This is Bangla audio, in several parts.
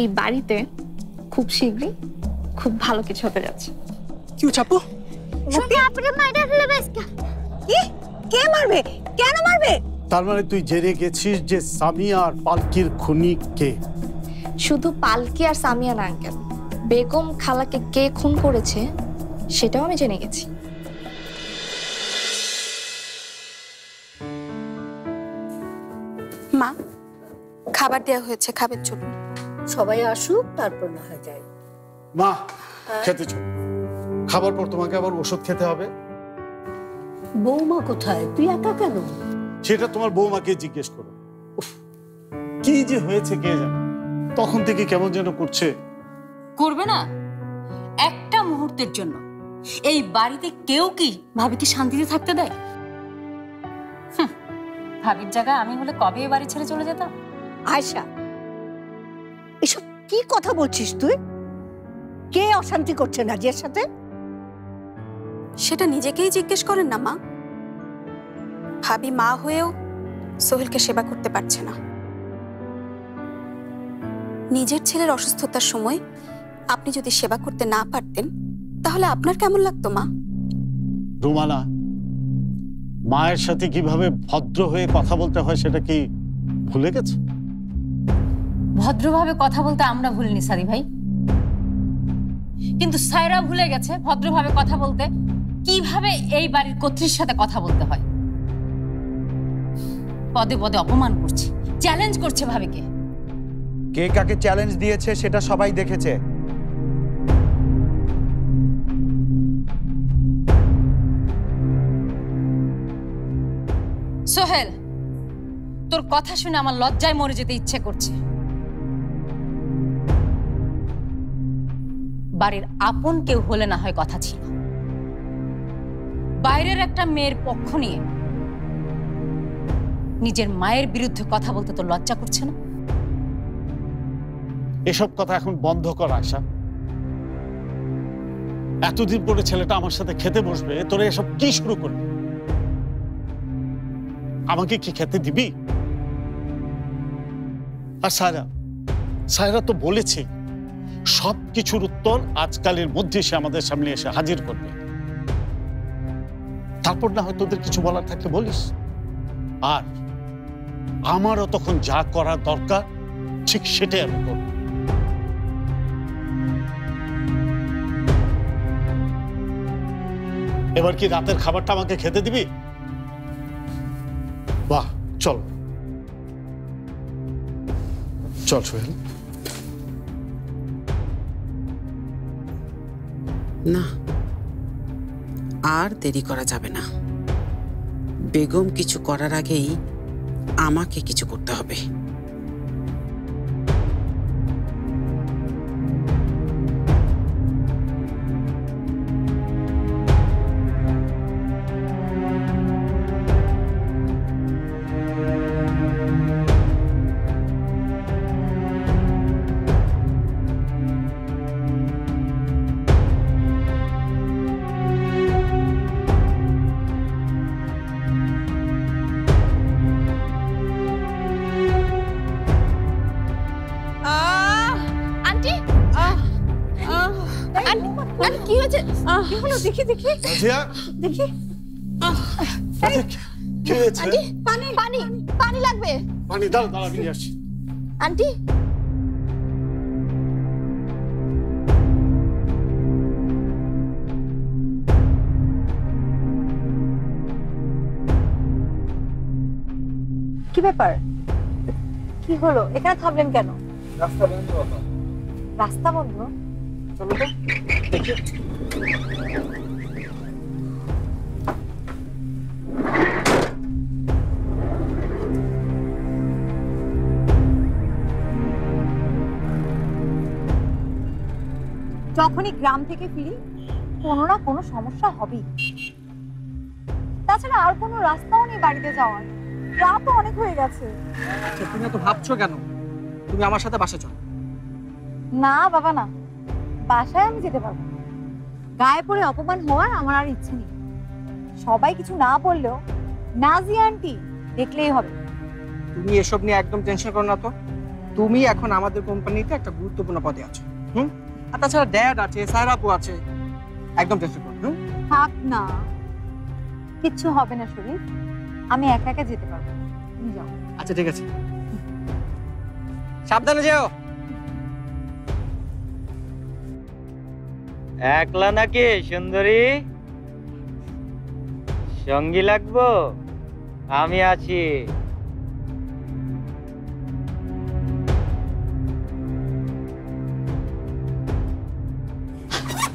এই বাড়িতে খুব শীঘ্রই খুব ভালো কিছু হতে যাচ্ছে। কি চাপু? সত্যি আপনি মাইরা ফেলে বেসকা কি? কে মারবে? কেন মারবে? তার মানে তুই জেনে গেছিস যে সামিয়া আর পালকির খুনি কে? শুধু পালকি আর সামিয়া না আঙ্কেল। বেগম খালাকে কে খুন করেছে সেটাও আমি জেনে গেছি। মা খাবার দেওয়া হয়েছে খাবার জন্য। সবাই আসুক তারপর না হয় যায় মা খেতে চল। খাবার পর তোমাকে আবার ওষুধ খেতে হবে। বৌমা কোথায়? তুই একা কেন? সেটা তোমার বৌমাকে জিজ্ঞেস করো। উফ, কি যে হয়েছে কে জানে। তখন থেকে কেমন যেন করছে। করবে না? একটা মুহূর্তের জন্য। এই বাড়িতে কেউ কি ভাবিকে শান্তিতে থাকতে দেয়? ভাবির জায়গায় আমি হলে কবে এ বাড়ি ছেড়ে চলে যেতাম? আয়শা এসব কি কথা বলছিস তুই? কে অশান্তি করছে নাজিয়ার সাথে? সেটা নিজেকেই জিজ্ঞেস করেন না মা। ভাবি মা হয়েও সোহেলকে সেবা করতে পারছে না। নিজের ছেলের অসুস্থতার সময় আপনি যদি সেবা করতে না পারতেন তাহলে আপনার কেমন লাগতো মা? রুমানা মায়ের সাথে কীভাবে ভদ্র হয়ে কথা বলতে হয় সেটা কি ভুলে গেছে? ভদ্রভাবে কথা বলতে আমরা ভুলিনি সাদি ভাই। কিন্তু সাইরা ভুলে গেছে ভদ্রভাবে কথা বলতে। কীভাবে এই বাড়ির কর্ত্রীর সাথে কথা বলতে হয়? পদে পদে অপমান করছে চ্যালেঞ্জ করছে ভাবিকে। কে কাকে চ্যালেঞ্জ দিয়েছে সেটা সবাই দেখেছে। সোহেল, তোর কথা শুনে আমার লজ্জায় মরে যেতে ইচ্ছে করছে। বাড়ির আপন কেউ হলে না হয় কথা ছিল। বাইরের একটা মেয়ের পক্ষ নিয়ে নিজের মায়ের বিরুদ্ধে কথা বলতে তোর লজ্জা করছে না? এসব কথা এখন বন্ধ কর আশা এতদিন পরে ছেলেটা আমার সাথে খেতে বসবে, তোরা এসব কি শুরু করবি? আমাকে কি খেতে দিবি? আর সায়রা সায়রা তো বলেছে সব কিছুর উত্তর আজকালের মধ্যে সে আমাদের সামনে এসে হাজির করবে। তারপর না হয় তোদের কিছু বলার থাকলে বলিস। আর আমারও তখন যা করা দরকার, ঠিক সেটাই আমি করব। এবার কি রাতের খাবারটা আমাকে খেতে দিবি? বাহ, চল। চল, সোহেল। না, আর দেরি করা যাবে না। বেগম কিছু করার আগেই আমাকে কিছু করতে হবে। কি হলো? দেখি দেখি। রাজিয়া? দেখি। কি- কি হয়েছে? আন্টি পানি পানি পানি লাগবে। পানি দাঁড়া দাঁড়া আমি নিয়ে আসছি। আন্টি। কি ব্যাপার? কি হলো? এখানে থামলেন কেন? রাস্তা বন্ধ রাস্তা বন্ধ? চলো তো দেখি। যখনই গ্রাম থেকে ফিরি কোনো না কোনো সমস্যা হবেই। তাছাড়া আর কোনো রাস্তাও নেই বাড়িতে যাওয়ার। রাতও অনেক হয়ে গেছে। আচ্ছা তুমি এত ভাবছ কেন? তুমি আমার সাথে বাসে চলো। না বাবা না। বাসায় আমি যেতে পারব। গায়ে পড়ে অপমান হওয়ার আমার আর ইচ্ছে নেই। সবাই কিছু না বললেও নাজিয়া আন্টি দেখলেই হবে। তুমি এসব নিয়ে একদম টেনশন করো না তো। তুমি এখন আমাদের কোম্পানিতে একটা গুরুত্বপূর্ণ পদে আছো হুম? আর তাছাড়া ড্যাড আছে সারাপু আছে একদম টেনশন করো না, হুম? থাক না। কিচ্ছু হবে না শরীর। আমি একা একা যেতে পারব। তুমি যাও। আচ্ছা ঠিক আছে। সাবধানে যেও। একলা নাকি সুন্দরী? সঙ্গী লাগবো? আমি আছি।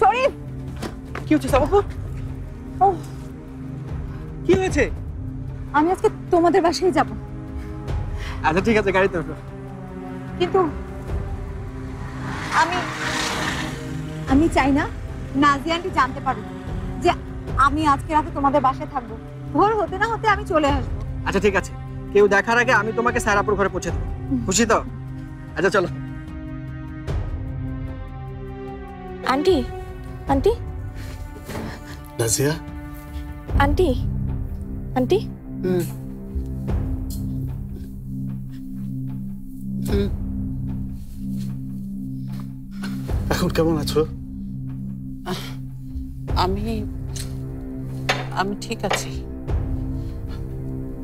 শরীফ! কি হচ্ছে সাবাপু? ও কি হয়েছে? আমি আজকে তোমাদের বাসায় যাব। আচ্ছা ঠিক আছে গাড়িতে ওঠো কিন্তু আমি চাই না নাজিয়া আন্টি জানতে পারুক যে আমি আজকে রাতে তোমাদের বাসায় থাকব। ভোর হতে না হতে আমি চলে আসব। আচ্ছা ঠিক আছে। কেউ দেখার আগে আমি তোমাকে সারাপুর ঘরে পৌঁছে দেবো। খুশি তো? আচ্ছা চলো। Aunty aunty. Nazia? Aunty aunty. হুম। হুম। এখন কেমন আছো? আমি আমি ঠিক আছি।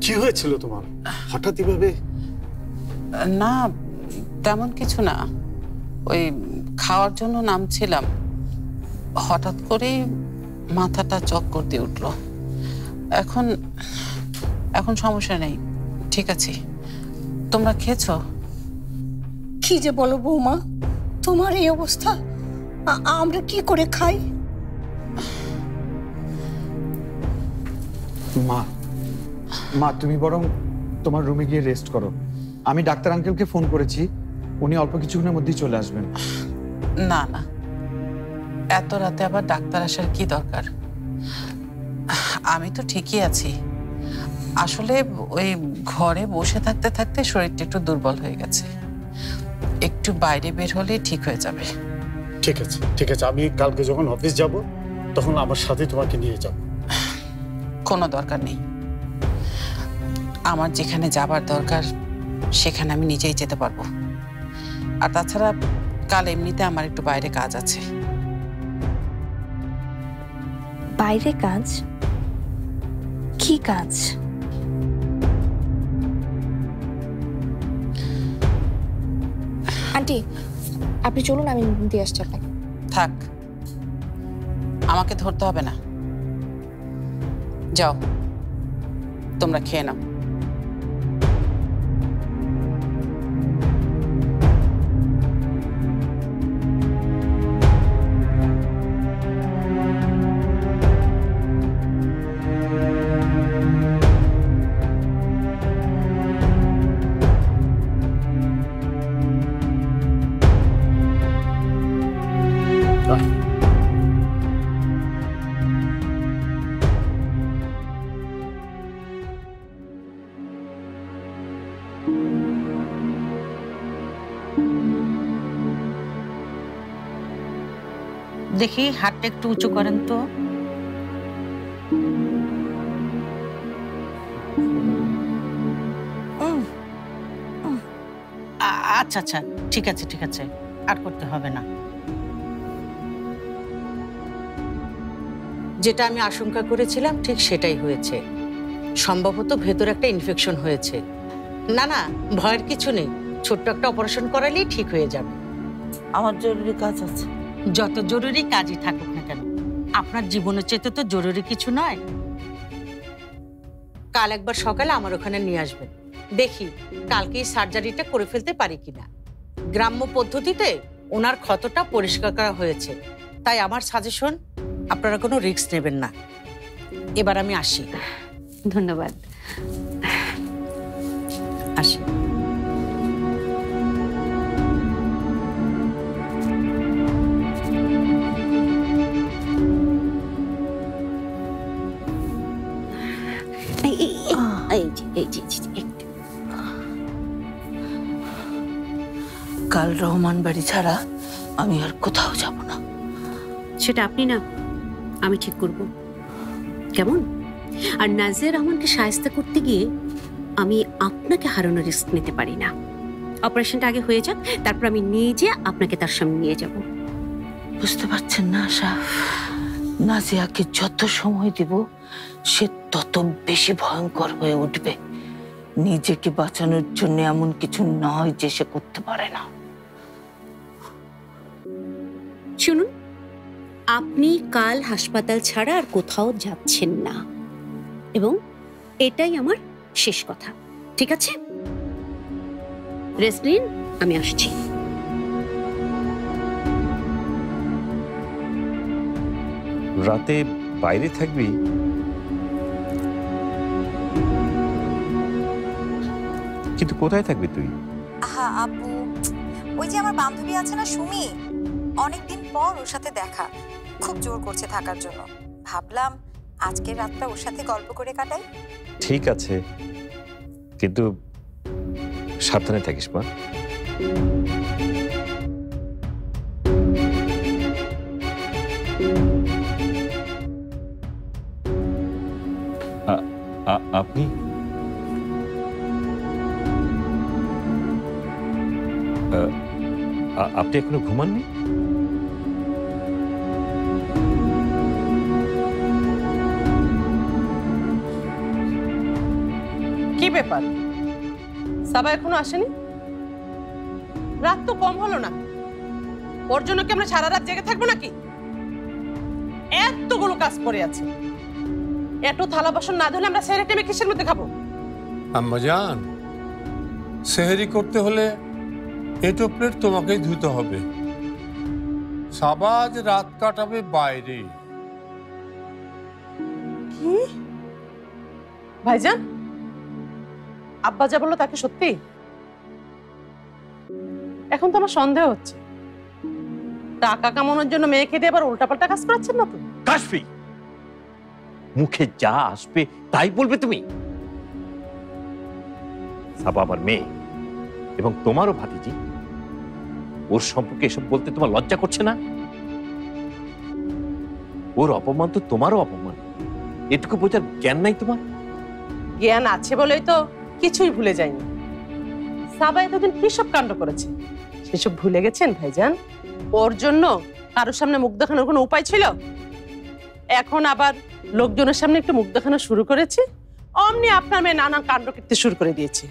কি হয়েছিল তোমার? হঠাৎ এভাবে? না তেমন কিছু না। ওই খাওয়ার জন্য নামছিলাম। হঠাৎ করে মাথাটা চক্কর দিয়ে উঠল। এখন এখন সমস্যা নেই। ঠিক আছে। তোমরা খেয়েছো? কি যে বলো বৌমা তোমার এই অবস্থা আমরা কি করে খাই? মা মা তুমি বরং তোমার রুমে গিয়ে রেস্ট করো। আমি ডাক্তার আঙ্কেলকে ফোন করেছি উনি অল্প কিছুক্ষণের মধ্যেই চলে আসবেন। না না। এত রাতে আবার ডাক্তার আসার কি দরকার? আমি তো ঠিকই আছি। আসলে ওই ঘরে বসে থাকতে থাকতে শরীরটা একটু দুর্বল হয়ে গেছে। একটু বাইরে বের হলে ঠিক হয়ে যাবে। ঠিক আছে ঠিক আছে। আমি কালকে যখন অফিস যাব তখন আমার সাথে তোমাকে নিয়ে যাব। কোনো দরকার নেই। আমার যেখানে যাবার দরকার সেখানে আমি নিজেই যেতে পারব। আর তাছাড়া কাল এমনিতে আমার একটু বাইরে কাজ আছে। বাইরে কাজ? কি কাজ? আন্টি আপনি চলুন আমি দিয়ে আসছি আপনাকে। থাক। আমাকে ধরতে হবে না। যাও তোমরা খেয়ে নাও দেখি হাতটা একটু উঁচু করেন তো। আচ্ছা আচ্ছা ঠিক আছে ঠিক আছে, আর করতে হবে না। যেটা আমি আশঙ্কা করেছিলাম, ঠিক সেটাই হয়েছে। সম্ভবত ভেতরে একটা ইনফেকশন হয়েছে। না না, ভয়ের কিছু নেই। ছোট্ট একটা অপারেশন করালেই ঠিক হয়ে যাবে। আমার জরুরি কাজ আছে। যত জরুরি কাজই থাকুক না কেন আপনার জীবনের চেয়ে তো জরুরি কিছু নয়। কাল একবার সকালে আমার ওখানে নিয়ে আসবেন। দেখি কালকে এই সার্জারিটা করে ফেলতে পারি কিনা। গ্রাম্য পদ্ধতিতে ওনার ক্ষতটা পরিষ্কার করা হয়েছে। তাই আমার সাজেশন আপনারা কোনো রিস্ক নেবেন না। এবার আমি আসি। ধন্যবাদ। আসি। কাল রহমান বাড়ি ছাড়া আমি আর কোথাও যাব না। সেটা আপনি না আমি ঠিক করব। কেমন? আর নাজিয়া রহমানকে সায়স্তা করতে গিয়ে আমি আপনাকে হারানোর রিস্ক নিতে পারি না। অপারেশনটা আগে হয়ে যাক তারপর আমি নিজে আপনাকে তার সামনে নিয়ে যাব। বুঝতে পারছেন না আশা। নাজিয়াকে যত সময় দিব সে তত বেশি ভয়ঙ্কর হয়ে উঠবে। নিজেকে বাঁচানোর জন্য এমন কিছু নয় যে সে করতে পারে না। শুনুন আপনি কাল হাসপাতাল ছাড়া আর কোথাও যাচ্ছেন না। এবং এটাই আমার শেষ কথা ঠিক আছে? রেস্ট নিন আমি আসছি। রাতে বাইরে থাকবি? কিন্তু কোথায় থাকবি তুই? হ্যাঁ আপু। ওই যে আমার বান্ধবী আছে না সুমি অনেকদিন পর ওর সাথে দেখা। খুব জোর করছে থাকার জন্য। ভাবলাম আজকের রাতটা ওর সাথে গল্প করে কাটাই। ঠিক আছে। কিন্তু সাবধানে থাকিস মা। আপনি আপনি এখনও ঘুমাননি? কি ব্যাপার? সাবা এখনও আসেনি? রাত তো কম হলো না। ওর জন্য কি আমরা সারা রাত জেগে থাকব নাকি? এতগুলো কাজ পড়ে আছে। এত থালা বাসন না ধুলে আমরা সেরে টেমে কিসের মধ্যে খাব? আম্মাজান সেহেরি করতে হলে এটো প্লেট তোমাকেই ধুতে হবে। সাবাজ রাত কাটাবে বাইরে। কি? ভাইজান? আব্বা যা বলল তাকে সত্যি? এখন তো আমার সন্দেহ হচ্ছে। টাকা কামানোর জন্য মেয়ে খেটে আবার উল্টাপাল্টা কাজ করাচ্ছেন না তো? কাশফি! মুখে যা আসবে তাই বলবে তুমি? সাবা আমার মেয়ে এবং তোমারও ভাতিজি ওর সম্পর্কে এসব বলতে তোমার লজ্জা করছে না? ওর অপমান তো তোমারও অপমান। এটুকু বোঝার জ্ঞান নাই তোমার? জ্ঞান আছে বলেই তো কিছুই ভুলে যায়নি। সাবা এতদিন কি সব কাণ্ড করেছে? সেসব ভুলে গেছেন ভাইজান? ওর জন্য কারোর সামনে মুখ দেখানোর কোনো উপায় ছিল? এখন আবার লোকজনের সামনে একটু মুখ দেখানো শুরু করেছে? অমনি আপনার মেয়ে নানা কাণ্ড করতে শুরু করে দিয়েছে।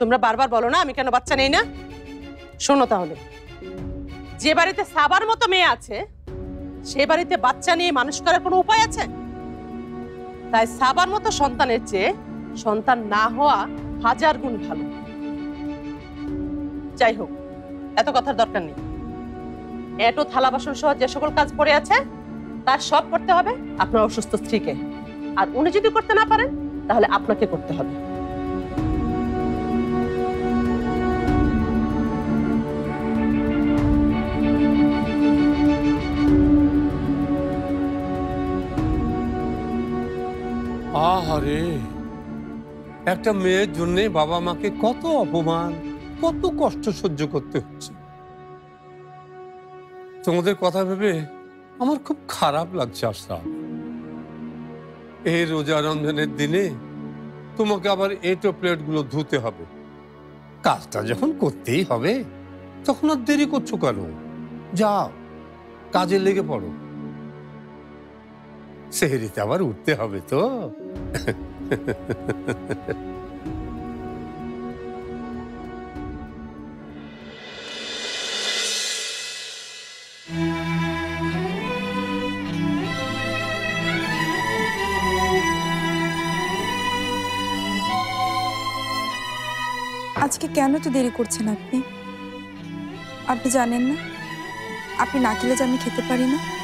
তোমরা বারবার বলো না, আমি কেন বাচ্চা নেই না? শোনো তাহলে। যে বাড়িতে সাবার মতো মেয়ে আছে, সে বাড়িতে বাচ্চা নিয়ে মানুষ করার কোনো উপায় আছে? তাই সাবার মতো সন্তানের চেয়ে সন্তান না হওয়া হাজার গুণ ভালো। যাই হোক, এত কথার দরকার নেই। এত থালা, বাসন সহ যে সকল কাজ পড়ে আছে, তার সব করতে হবে আপনার অসুস্থ স্ত্রীকে। আর উনি যদি করতে না পারেন, তাহলে আপনাকে করতে হবে। আহারে, একটা মেয়ের জন্য বাবা মাকে কত অপমান, কত কষ্ট সহ্য করতে হচ্ছে। তোমাদের কথা ভেবে আমার খুব খারাপ লাগছে আশরাফ এই রোজা রমজানের দিনে তোমাকে আবার এটো প্লেটগুলো ধুতে হবে। কাজটা যখন করতেই হবে, তখন আর দেরি করছ কেন? যাও, কাজে লেগে পড়ো। সেহেরিতে আবার উঠতে হবে তো। আজকে কেন তো দেরি করছেন আপনি? আপনি জানেন না? আপনি না খেলে যে আমি খেতে পারি না?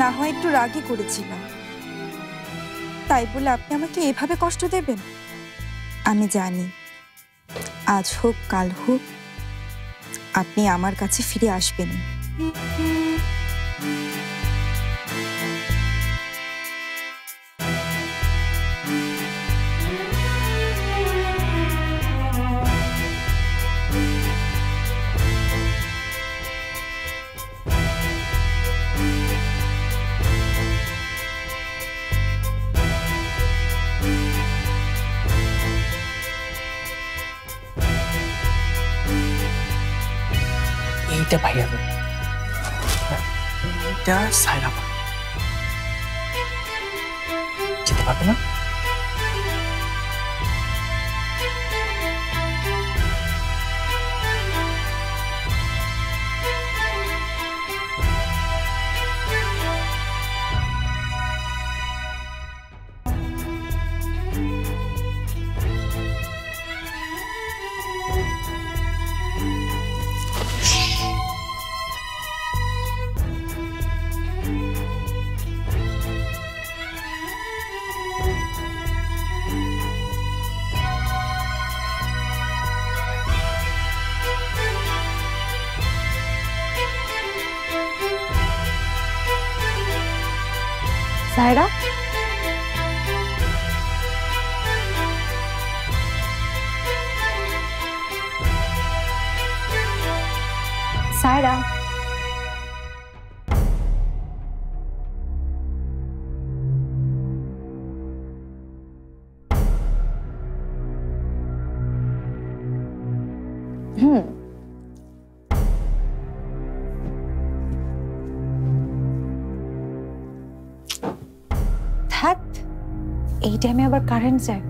না হয় একটু রাগই করেছিলাম। তাই বলে আপনি আমাকে এভাবে কষ্ট দেবেন? আমি জানি। আজ হোক, কাল হোক, আপনি আমার কাছে ফিরে আসবেন এইটা ভাইয়া রুম এইটা সাইরা বা যেতে পারবে না সায়রা সায়রা টাইমে আবার কারেন্ট যায়।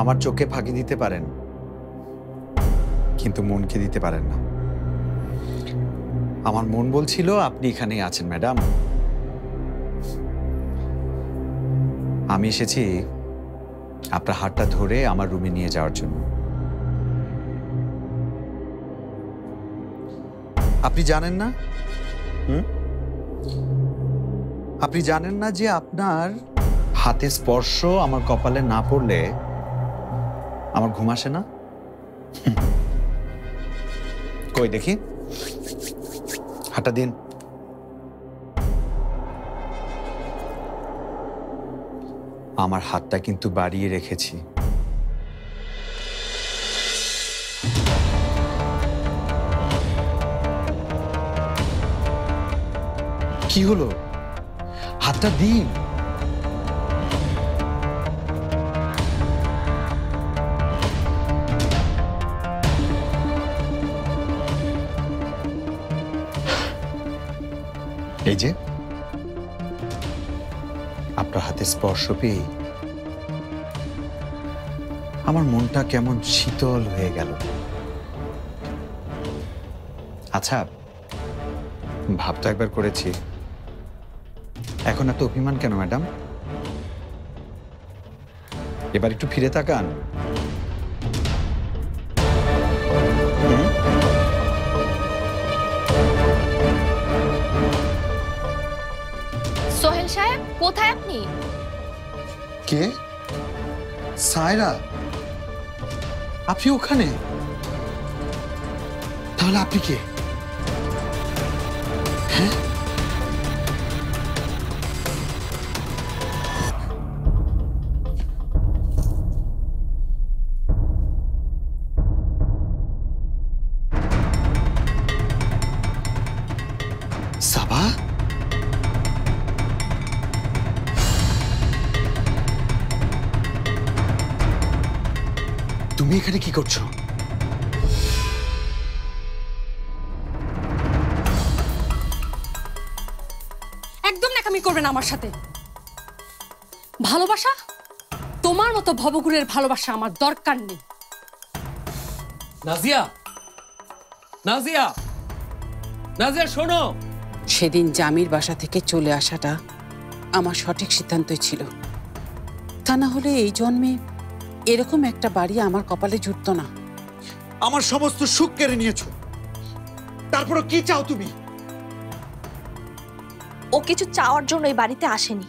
আমার চোখে ফাঁকি দিতে পারেন, কিন্তু মনকে দিতে পারেন না। আমার মন বলছিল, আপনি এখানেই আছেন, ম্যাডাম। আমি এসেছি আপনার হাতটা ধরে আমার রুমে নিয়ে যাওয়ার জন্য। আপনি জানেন না? আপনি জানেন না যে আপনার হাতে স্পর্শ আমার কপালে না পড়লে আমার ঘুম আসে না? কই, দেখি। হাঁটা দিন। আমার হাতটা কিন্তু বাড়িয়ে রেখেছি। কি হলো? হাতটা দিন। এই যে, আপনার হাতে স্পর্শ পেয়ে আমার মনটা কেমন শীতল হয়ে গেল। আচ্ছা ভাব তো একবার করেছি। এখন এত অভিমান কেন ম্যাডাম? এবার একটু ফিরে তাকান? সোহেল সাহেব কোথায় আপনি? কে? সায়রা? আপনি ওখানে? তাহলে আপনি কে? হ্যাঁ? এখানে কি করছ? একদম নাকামি করবে না আমার সাথে। ভালোবাসা? তোমার মতো ভবগুরের ভালোবাসা আমার দরকার নেই। নাজিয়া! নাজিয়া! নাজিয়া শোনো! সেদিন জামির বাসা থেকে চলে আসাটা আমার সঠিক সিদ্ধান্তই ছিল। তা না হলে এই জন্মে এরকম একটা বাড়ি আমার কপালে জুটতো না। আমার সমস্ত সুখ কেড়ে নিয়েছো। তারপরে কি চাও তুমি? ও কিছু চাওয়ার জন্য এই বাড়িতে আসেনি।